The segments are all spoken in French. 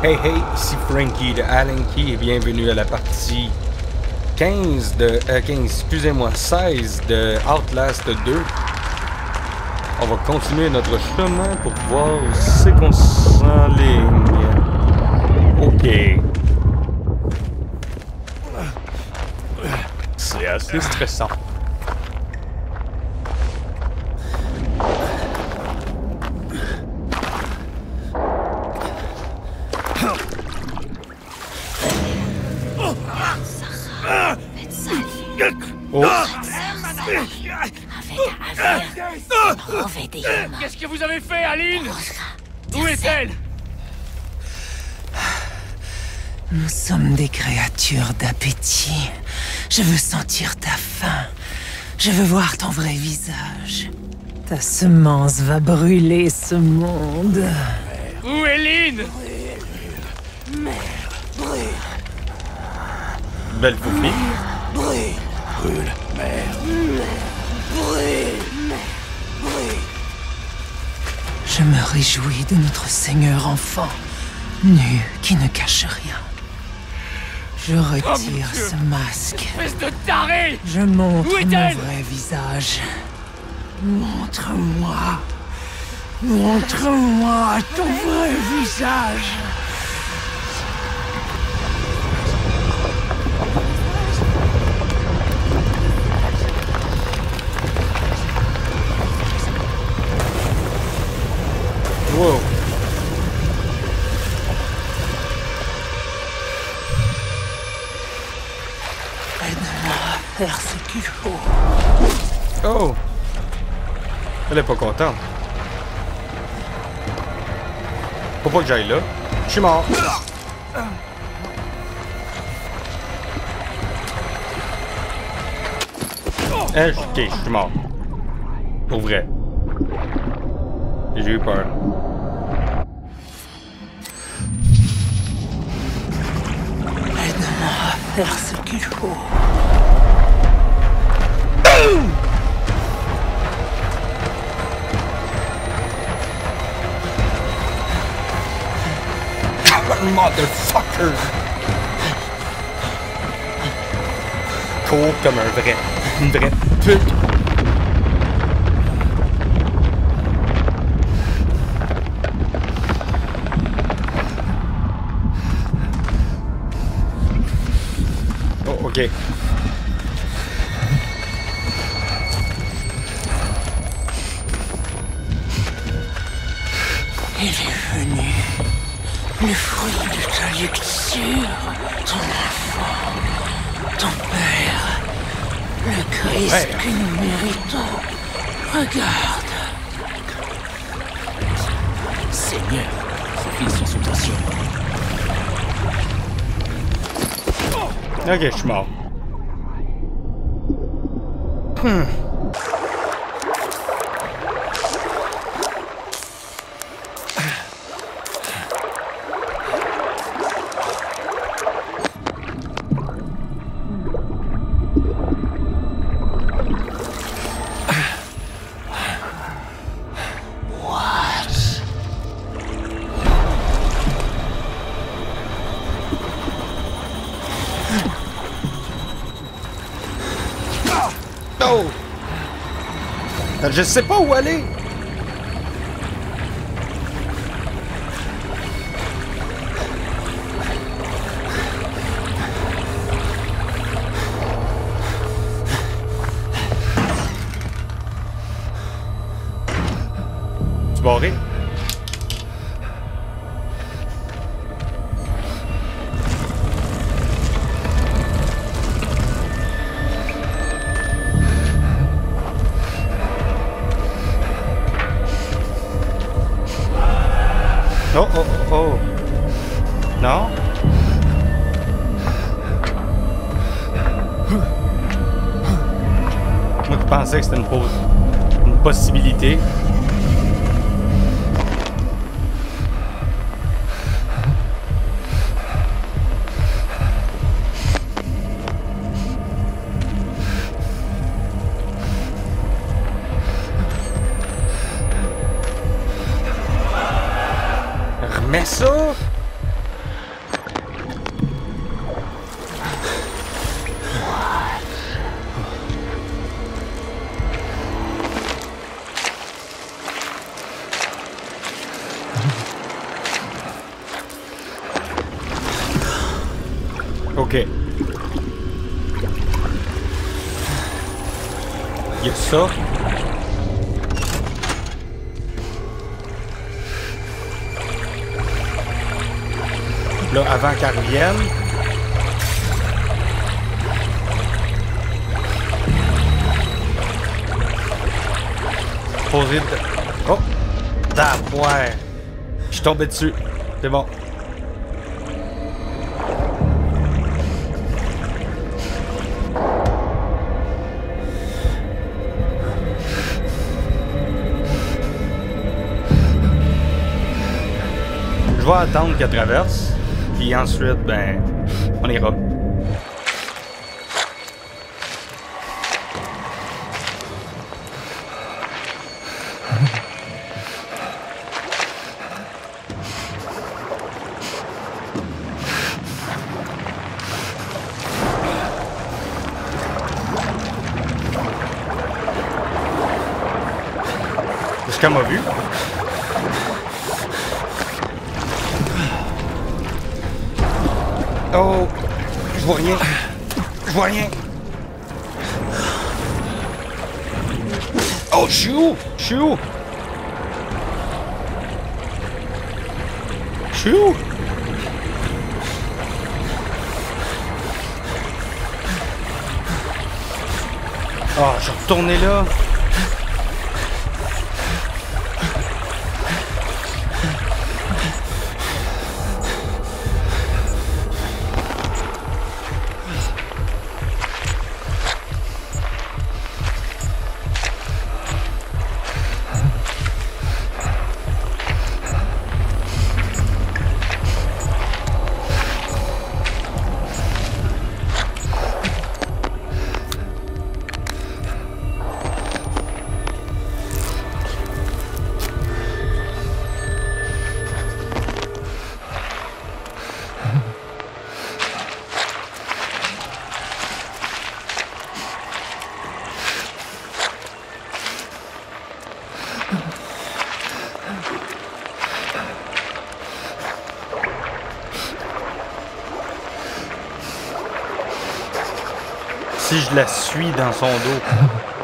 Hey hey, ici Frankie de Allen Key et bienvenue à la partie 15 de... Euh, 15, excusez-moi, 16 de Outlast 2. On va continuer notre chemin pour voir où c'est qu'on s'enligne. Ok. C'est assez stressant. Oh, Qu'est-ce que vous avez fait, Aline Où est-elle Nous sommes des créatures d'appétit. Je veux sentir ta faim. Je veux voir ton vrai visage. Ta semence va brûler ce monde. Où est Lynn belle poupée. Brûle, merde. Je me réjouis de notre Seigneur enfant, nu, qui ne cache rien. Je retire ce masque. Espèce de taré Je montre Où mon vrai visage. Montre-moi. Montre-moi ton vrai visage. Elle est pas contente. Faut pas que j'aille là. Je suis mort. Eh, ok, je suis mort. Pour vrai. J'ai eu peur. Aide-moi à faire ce qu'il faut. Motherfucker! Court comme un vrai. Une vraie pute. Oh, ok. Lecture. Ton enfant. Ton père. Le Christ Ouais. que nous méritons. Regarde. Seigneur, ces fils sont sous tension. Ok, je suis mort. Oh! Je sais pas où aller! Tu barré? Moi qui pensais que c'était une, une possibilité. Là, avant qu'elle revienne. Poser de... Oh! D'avoir! Je suis tombé dessus. C'est bon. Vais attendre qu'elle traverse. Puis ensuite, ben, on ira. Qu'elle m'a vu? Oh! Je vois rien. Je vois rien. Oh, je suis où? Je suis? Je suis où? Oh, je retourné là. Je la suis dans son dos.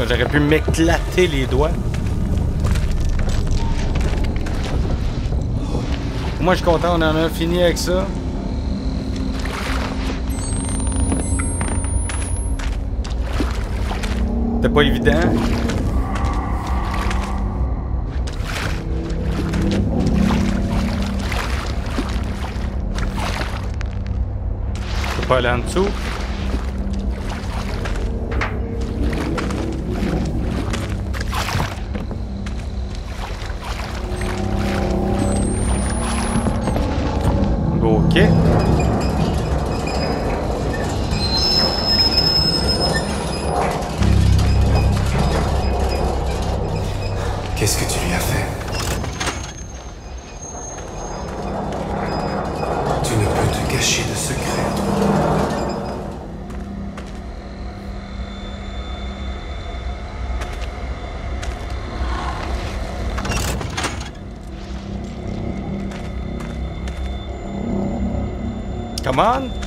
J'aurais pu m'éclater les doigts. Moi, je suis content, on en a fini avec ça. C'était pas évident. Je peux pas aller en dessous. Peux te cacher de secrets. Come on.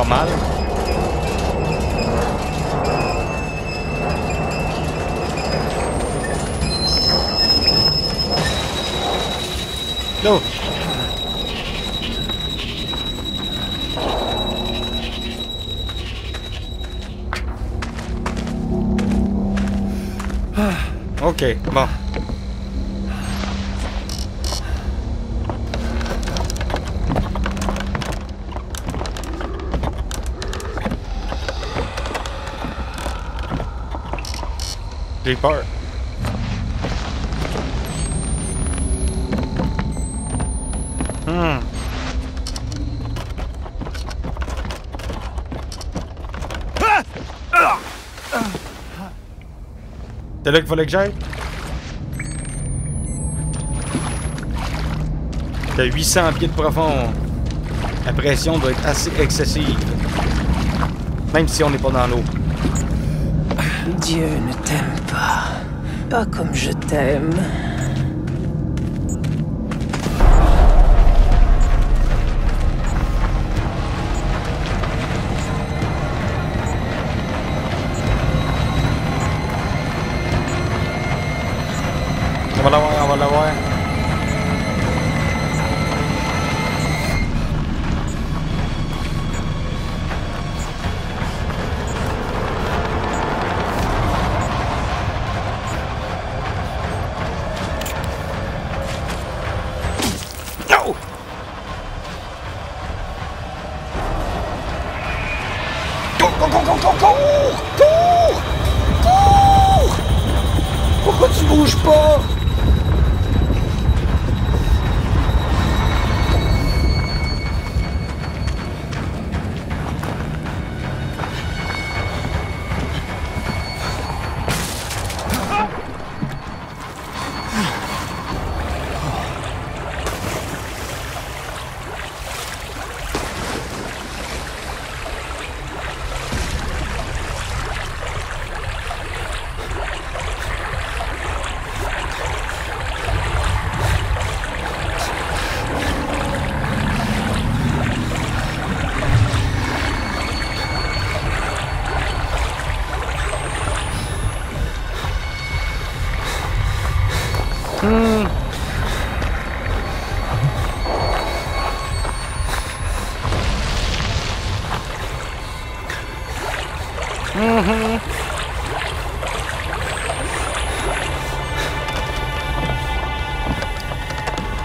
Pas mal. Non. Ah, Ok, bon. J'ai peur. Hmm. C'est là qu'il fallait que j'aille? T'as 800 pieds de profond. La pression doit être assez excessive. Même si on n'est pas dans l'eau. Dieu ne t'aime pas. Pas comme je t'aime.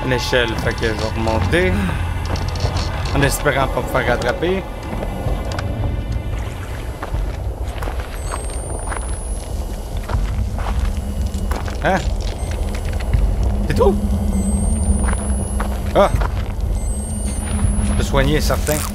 Une échelle, fait que je vais remonter. En espérant pas me faire rattraper. Hein? C'est tout? Ah! Je soigner certains.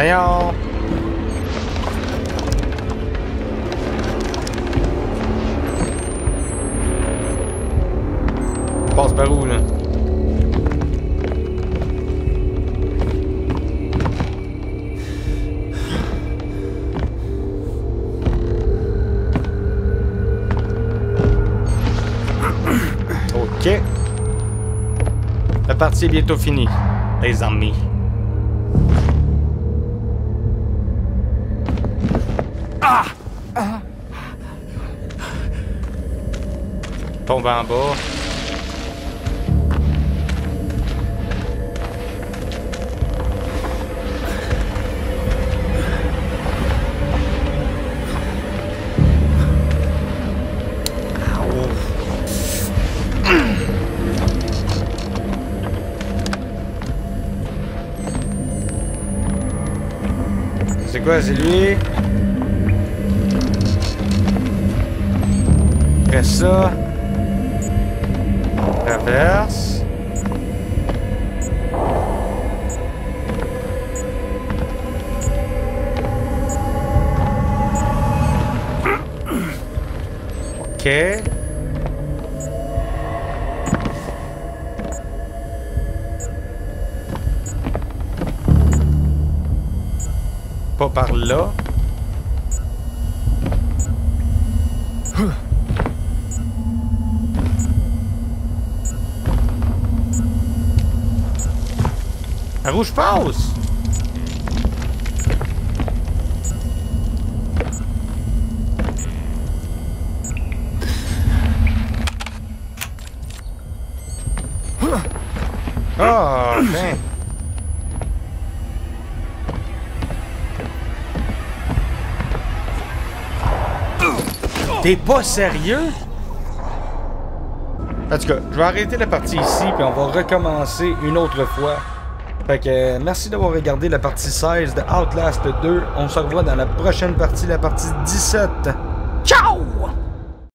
On passe par où, là? Ok. La partie est bientôt finie, les amis. Tombe en bas. C'est quoi, c'est lui? Ça traverse. Ok. Pas par là. La rouge passe! Ah, ben. T'es pas sérieux? En tout cas, je vais arrêter la partie ici, puis on va recommencer une autre fois. Fait que euh, merci d'avoir regardé la partie 16 de Outlast 2. On se revoit dans la prochaine partie, la partie 17.